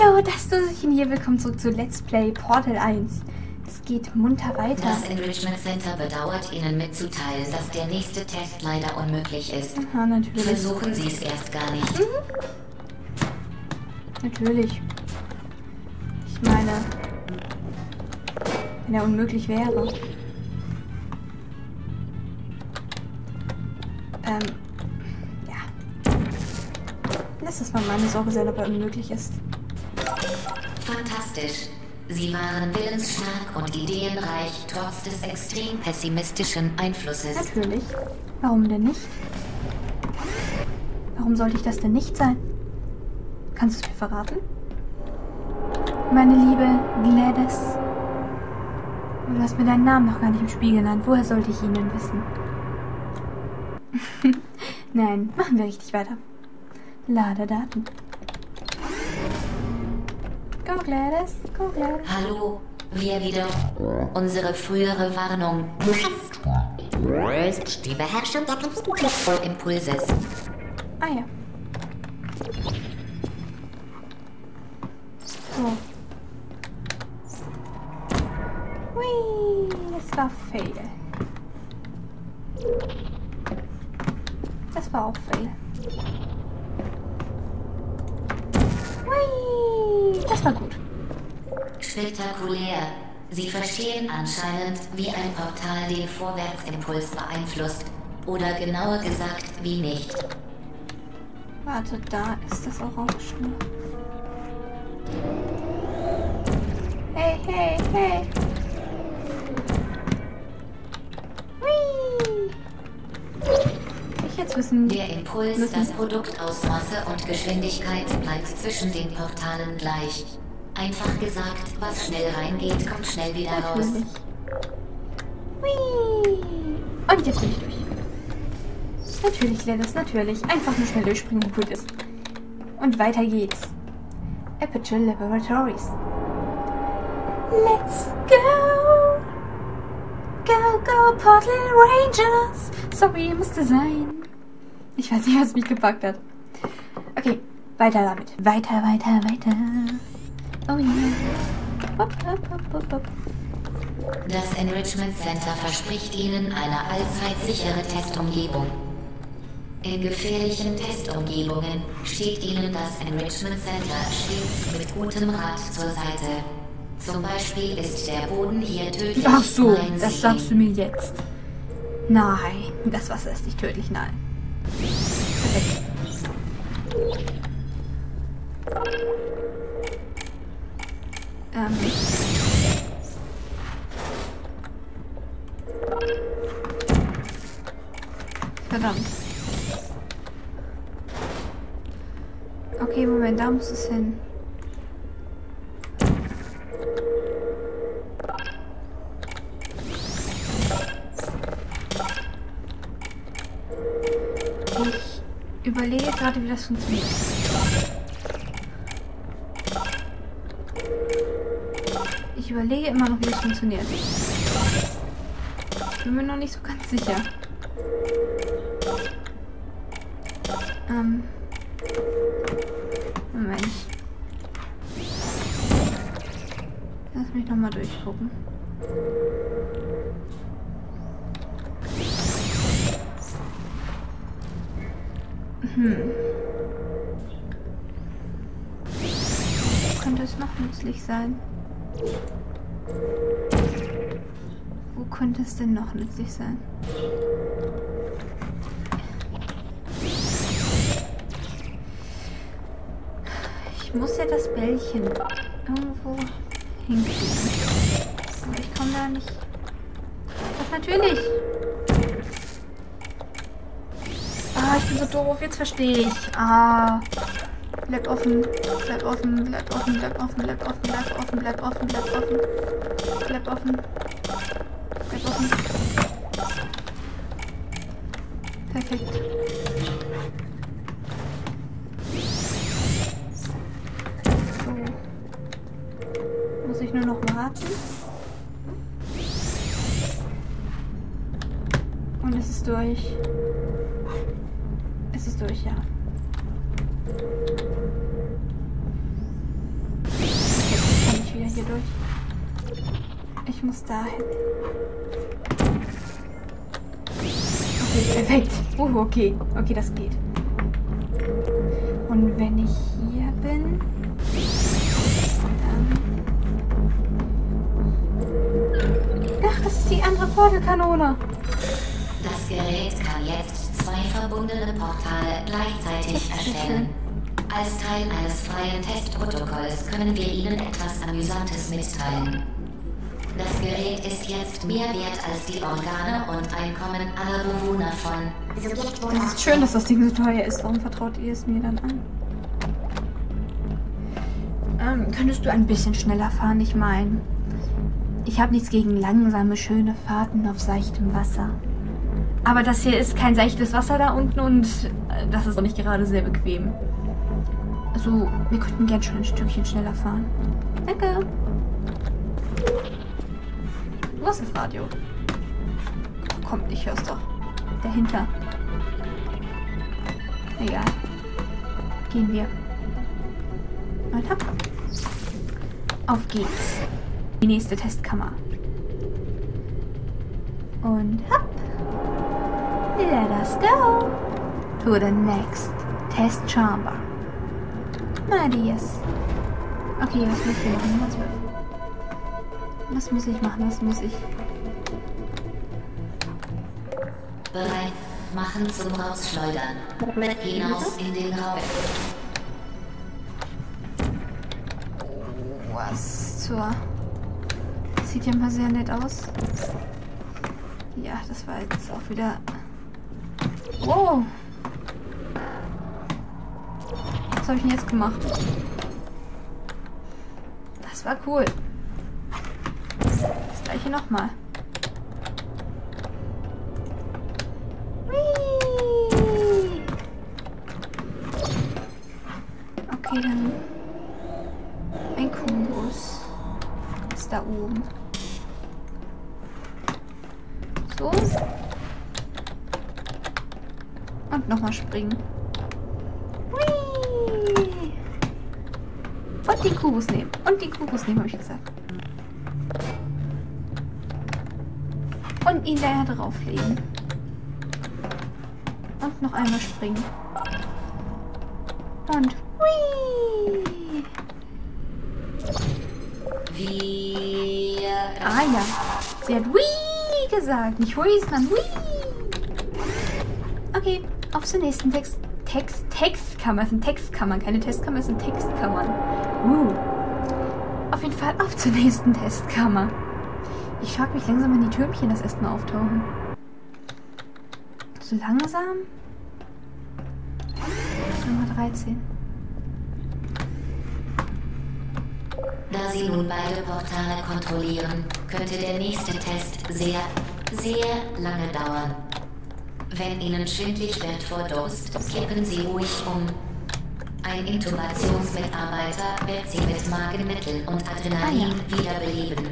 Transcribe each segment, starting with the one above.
Hallo, das Doserchen hier. Willkommen zurück zu Let's Play Portal 1. Es geht munter weiter. Das Enrichment Center bedauert Ihnen mitzuteilen, dass der nächste Test leider unmöglich ist. Ja, natürlich. Versuchen Sie es erst gar nicht. Natürlich. Ich meine, wenn er unmöglich wäre. Ähm, ja. Lass es mal meine Sorge sein, ob er unmöglich ist. Fantastisch. Sie waren willensstark und ideenreich, trotz des extrem pessimistischen Einflusses. Natürlich. Warum denn nicht? Warum sollte ich das denn nicht sein? Kannst du es mir verraten? Meine liebe Gladys. Du hast mir deinen Namen noch gar nicht im Spiel genannt. Woher sollte ich ihn denn wissen? Nein, machen wir richtig weiter. Lade Daten. Go Gladys, go Gladys. Hallo, wir wieder. Unsere frühere Warnung. Die Beherrschung der Prinzipien Impulses. Ah ja. So. Hui, das war Fail. Das war auch Fail. Hui, das war gut. Spektakulär. Sie verstehen anscheinend, wie ein Portal den Vorwärtsimpuls beeinflusst. Oder genauer gesagt, wie nicht. Warte, da ist das Orange. Hey, hey, hey. Jetzt wissen. Der Impuls, müssen- das Produkt aus Masse und Geschwindigkeit bleibt zwischen den Portalen gleich. Einfach gesagt, was schnell reingeht, kommt schnell wieder raus. Hui. Und jetzt bin ich durch. Natürlich, Lennis, natürlich. Einfach nur schnell durchspringen gut ist. Und weiter geht's. Aperture Laboratories. Let's go! Go, go, Portal Rangers! Sorry, musste sein. Ich weiß nicht, was mich gepackt hat. Okay, weiter damit. Weiter, weiter, weiter. Oh yeah. Hopp, hopp, hopp, hopp, hopp. Das Enrichment Center verspricht Ihnen eine allzeit sichere Testumgebung. In gefährlichen Testumgebungen steht Ihnen das Enrichment Center stets mit gutem Rat zur Seite. Zum Beispiel ist der Boden hier tödlich. Ach so, das sagst du mir jetzt. Nein, das Wasser ist nicht tödlich, nein. Ähm. Verdammt. Okay, Moment, da muss es hin. Überlege gerade, wie das funktioniert. Ich überlege immer noch, wie das funktioniert. Ich bin mir noch nicht so ganz sicher. Ähm. Moment. Lass mich nochmal durchgucken. Hm. Wo könnte es noch nützlich sein? Wo könnte es denn noch nützlich sein? Ich muss ja das Bällchen irgendwo hinkriegen. Ich komme da nicht. Doch natürlich. Ich bin so doof. Jetzt verstehe ich. Ah. Bleib offen. Bleib offen. Bleib offen. Bleib offen. Bleib offen. Bleib offen. Bleib offen. Bleib offen. Bleib offen. Bleib offen. Perfekt. So. Muss ich nur noch warten. Und es ist durch. Es ist durch, ja. hier durch. Ich muss dahin. Okay, perfekt. Uh, okay. Okay, das geht. Und wenn ich hier bin, dann... Ach, das ist die andere Portalkanone. Das Gerät kann jetzt verbundene Portale gleichzeitig erstellen. Als Teil eines freien Testprotokolls können wir Ihnen etwas Amüsantes mitteilen. Das Gerät ist jetzt mehr wert als die Organe und Einkommen aller Bewohner von Es ist schön, dass das Ding so teuer ist. Warum vertraut ihr es mir dann an? Ähm, könntest du ein bisschen schneller fahren? Ich meine, ich habe nichts gegen langsame, schöne Fahrten auf seichtem Wasser. Aber das hier ist kein seichtes Wasser da unten und äh, das ist auch nicht gerade sehr bequem. Also, wir könnten gern schon ein Stückchen schneller fahren. Danke. Wo ist das Radio? Oh, komm, ich hör's doch. Dahinter. Egal. Gehen wir. Und hopp. Auf geht's. Die nächste Testkammer. Und hopp. Let us go to the next test chamber. My dears. Okay, was muss ich machen? Nummer 12. Was muss ich machen? Was muss ich? bereit machen zum Rausschleudern. Hinaus in den Raum. Was zur... Sieht ja mal sehr nett aus. Ja, das war jetzt auch wieder... Oh! Was habe ich denn jetzt gemacht? Das war cool. Das gleiche nochmal. Okay, dann ein Kubus ist da oben. Und nochmal springen. Whee! Und den Kubus nehmen. Und den Kubus nehmen, habe ich gesagt. Und ihn da drauflegen. Und noch einmal springen. Und Whee! Wir Ah ja. Sie hat Wii gesagt. Nicht Wii, sondern Wii. Okay, auf zur nächsten Text. Text, Textkammer. Es sind Textkammern, keine Testkammer, es sind Textkammern. Uh. Auf jeden Fall auf zur nächsten Testkammer. Ich frage mich langsam, wann die Türmchen das erstmal auftauchen. So langsam? Nummer 13. Da Sie nun beide Portale kontrollieren, könnte der nächste Test sehr, sehr lange dauern. Wenn Ihnen schwindlig wird vor Durst, kippen Sie ruhig um. Ein Intubationsmitarbeiter wird Sie mit Magenmittel und Adrenalin wiederbeleben.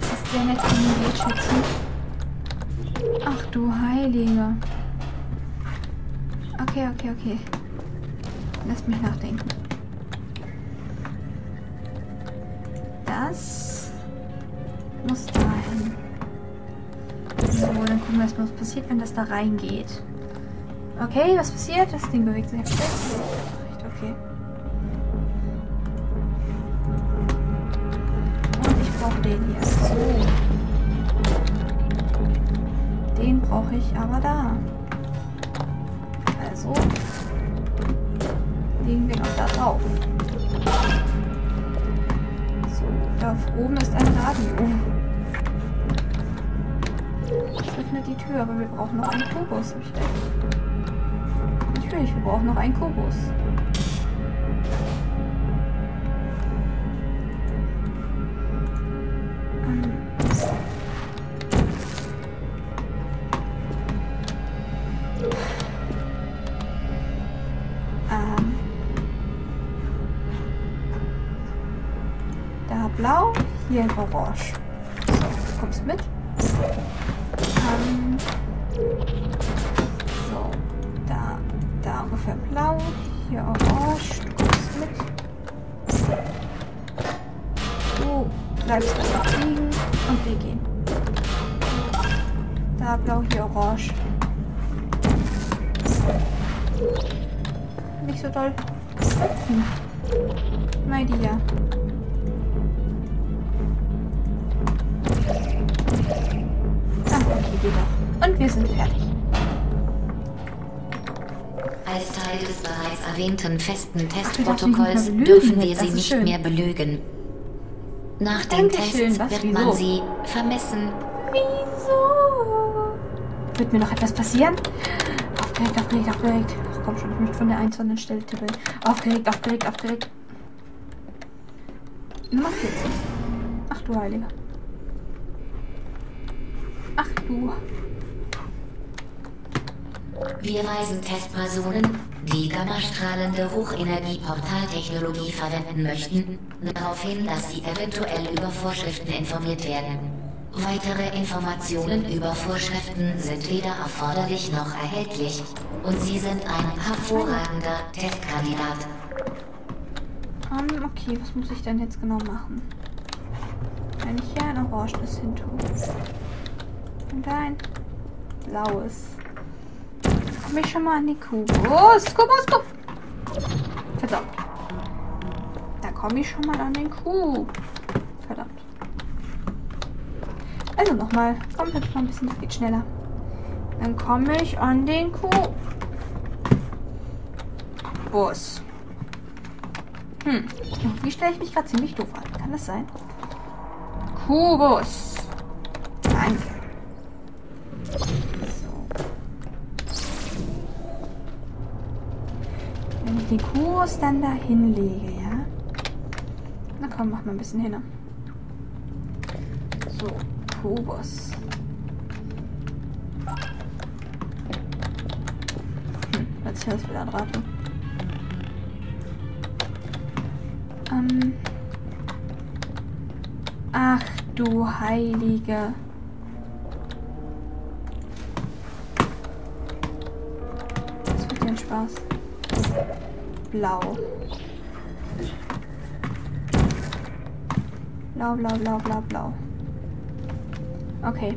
Das ist sehr nett von den Bildschützen. Ach du Heiliger. Okay, okay, okay. Lass mich nachdenken. Das muss dahin. Gucken wir erstmal, was passiert, wenn das da reingeht. Okay, was passiert? Das Ding bewegt sich jetzt. Okay. Und ich brauche den hier. So. Den brauche ich aber da. Also legen wir noch da drauf. So, da oben ist ein Radio. Das öffnet die Tür, aber wir brauchen noch einen Kubus. Hab? Natürlich, wir brauchen noch einen Kubus. Ähm. Da blau, hier orange. So, kommst mit. Ähm, so, da, da ungefähr blau, hier orange, du kommst mit. Du bleibst einfach liegen und wir gehen. Da blau, hier orange. Nicht so toll. Hm. Na. Okay, geht doch. Und wir sind fertig. Als Teil des bereits erwähnten festen Testprotokolls dürfen wir sie nicht schön. mehr belügen. Nach dem Test wird wieso? man sie vermissen. Wieso? Wird mir noch etwas passieren? Aufgeregt, aufgeregt, aufgeregt. Ach komm schon, ich möchte von der 1 an der Stelle tippeln. Aufgeregt, aufgeregt, aufgeregt. Nummer 40. Ach du Heiliger. Du. Wir weisen Testpersonen, die gammastrahlende Hochenergie-Portaltechnologie verwenden möchten, darauf hin, dass sie eventuell über Vorschriften informiert werden. Weitere Informationen über Vorschriften sind weder erforderlich noch erhältlich und sie sind ein hervorragender Testkandidat. Ähm, okay, was muss ich denn jetzt genau machen? Wenn ich hier ein orangenes hin tue. Und ein blaues. Komm ich schon mal an die Kuh. Oh, Kubus, Kub. Verdammt. Da komme ich schon mal an den Kuh. Verdammt. Also nochmal. Komm, hüpf mal ein bisschen, das geht schneller. Dann komme ich an den Kuh. Bus. Hm. Wie stelle ich mich gerade ziemlich doof an? Kann das sein? Kubus. Wenn ich den Kubus dann da hinlege, ja? Na komm, mach mal ein bisschen hin. So, Kubus. Hm, jetzt hörst du wieder Draht. Ähm. Ach du Heilige. Das wird ja ein Spaß. Blau. Blau, blau, blau, blau, blau. Okay.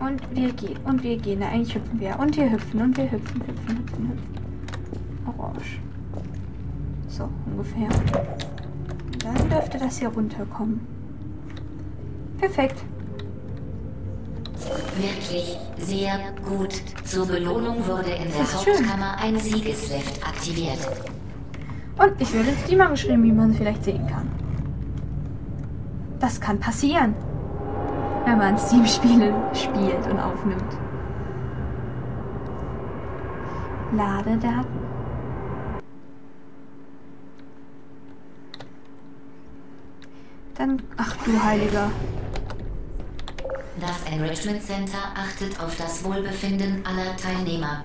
Und wir gehen, und wir gehen. Na, eigentlich hüpfen wir. Und wir hüpfen, und wir hüpfen, hüpfen, hüpfen, hüpfen. Orange. So, ungefähr. Dann dürfte das hier runterkommen. Perfekt. Wirklich sehr gut. Zur Belohnung wurde in der ist schön. Hauptkammer ein Siegeslift aktiviert. Und ich würde jetzt die mal geschrieben, wie man vielleicht sehen kann. Das kann passieren. Wenn man Steam-Spiele spielt und aufnimmt. Ladedaten. Dann, ach du Heiliger. Das Enrichment Center achtet auf das Wohlbefinden aller Teilnehmer.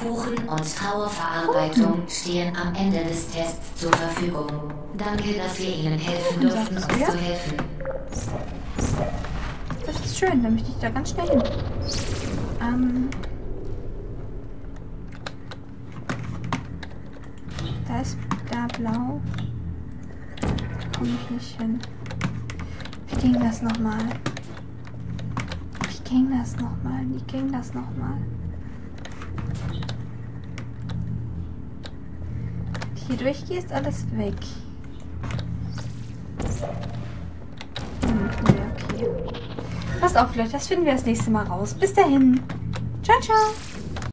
Kuchen und Trauerverarbeitung stehen am Ende des Tests zur Verfügung. Danke, dass wir Ihnen helfen durften, uns ja? zu helfen. Das ist schön, dann möchte ich da ganz schnell hin. Ähm. Da ist da blau. Da komme ich nicht hin. Wie ging das nochmal? Ging das nochmal? Wie ging das nochmal? Hier durchgehe ist alles weg. Hm, nee, okay. Passt auf, Leute, das finden wir das nächste Mal raus. Bis dahin. Ciao, ciao.